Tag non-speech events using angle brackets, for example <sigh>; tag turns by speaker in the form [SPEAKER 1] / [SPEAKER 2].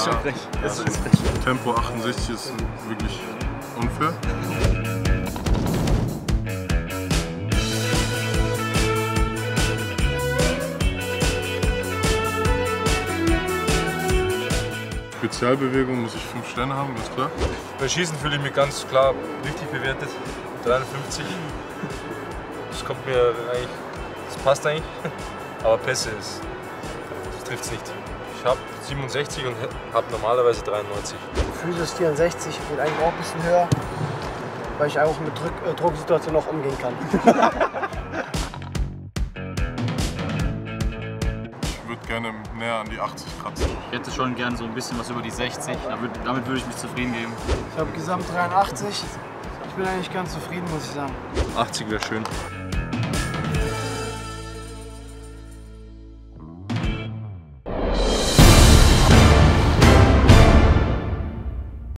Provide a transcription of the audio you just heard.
[SPEAKER 1] ist schon frech. Das ist frech.
[SPEAKER 2] Tempo 68 ist wirklich unfair. Spezialbewegung muss ich 5 Sterne haben, ganz klar.
[SPEAKER 3] Bei Schießen fühle ich mich ganz klar richtig bewertet. 53. Das kommt mir eigentlich, das passt eigentlich. <laughs> Aber Pässe ist, das trifft es nicht. Ich habe 67 und habe normalerweise 93.
[SPEAKER 4] Physis 64 geht eigentlich auch ein bisschen höher, weil ich einfach mit Druck, äh, Drucksituationen auch umgehen kann. <laughs>
[SPEAKER 2] Ich würde gerne näher an die 80 kratzen.
[SPEAKER 1] Ich hätte schon gern so ein bisschen was über die 60. Damit, damit würde ich mich zufrieden geben.
[SPEAKER 4] Ich habe gesamt 83. Ich bin eigentlich ganz zufrieden, muss ich sagen.
[SPEAKER 3] 80 wäre schön.